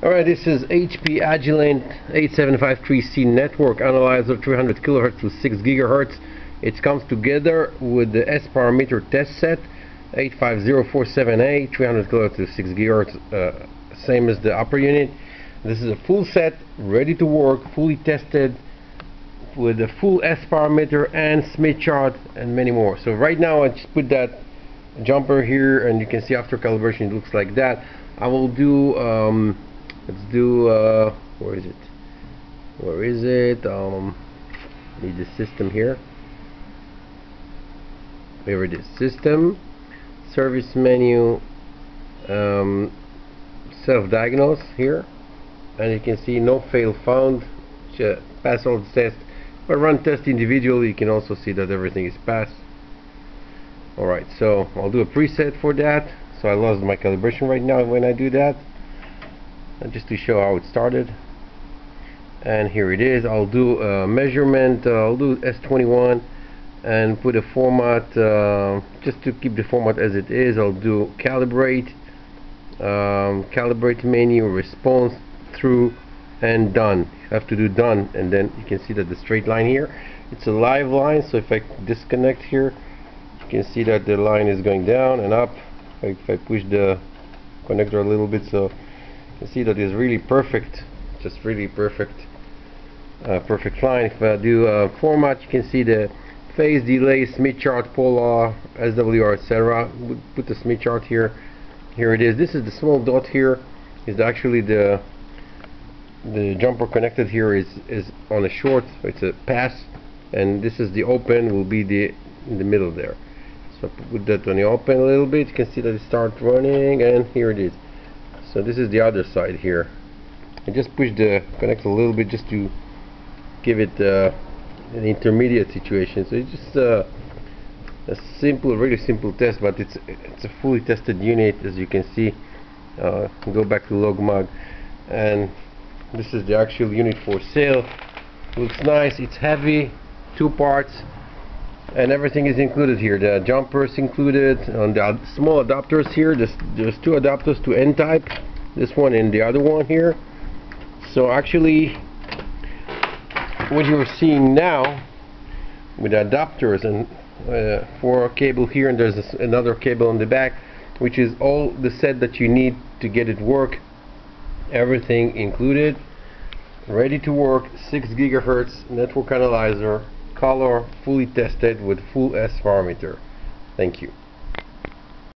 Alright, this is HP Agilent 8753C network analyzer 300 kHz to 6 GHz. It comes together with the S parameter test set 85047A 300 kHz to 6 GHz, uh, same as the upper unit. This is a full set, ready to work, fully tested with a full S parameter and Smith chart and many more. So right now I just put that jumper here and you can see after calibration it looks like that. I will do um, let's do uh, where is it? Where is it? Um, need the system here. Here it is. System service menu um, self-diagnose here. And you can see no fail found. Pass all the tests. But run test individually. You can also see that everything is passed. Alright so I'll do a preset for that. So I lost my calibration right now when I do that and just to show how it started. And here it is. I'll do a measurement. Uh, I'll do S21 and put a format uh, just to keep the format as it is. I'll do calibrate um, calibrate menu response through and done. You have to do done and then you can see that the straight line here it's a live line. So if I disconnect here you can see that the line is going down and up. If I push the connector a little bit so you see that is really perfect just really perfect uh, perfect line if I do uh, format you can see the phase delay Smith chart polar SWR etc put the Smith chart here. Here it is. This is the small dot here. Is actually the the jumper connected here is is on a short it's a pass and this is the open will be the in the middle there. So put that on the open a little bit. You can see that it starts running and here it is so this is the other side here. I just push the connector a little bit just to give it uh, an intermediate situation. So it's just uh, a simple really simple test but it's it's a fully tested unit as you can see. Uh, go back to logmag and this is the actual unit for sale. Looks nice. It's heavy. Two parts. And everything is included here. The jumpers included. On the small adapters here. There's, there's two adapters to n-type this one and the other one here. So actually what you're seeing now with adapters and uh, for cable here and there's this, another cable on the back which is all the set that you need to get it work. Everything included ready to work 6 gigahertz network analyzer color fully tested with full S parameter. Thank you